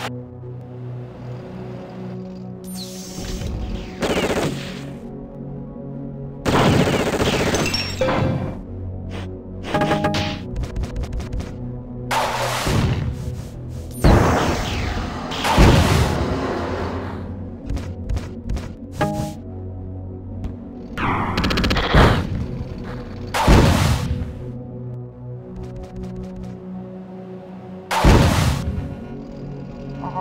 Bye. I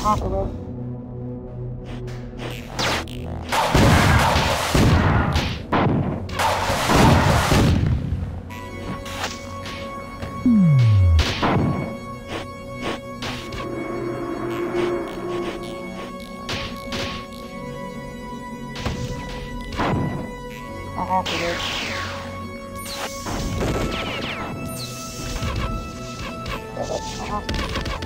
have to uh-huh.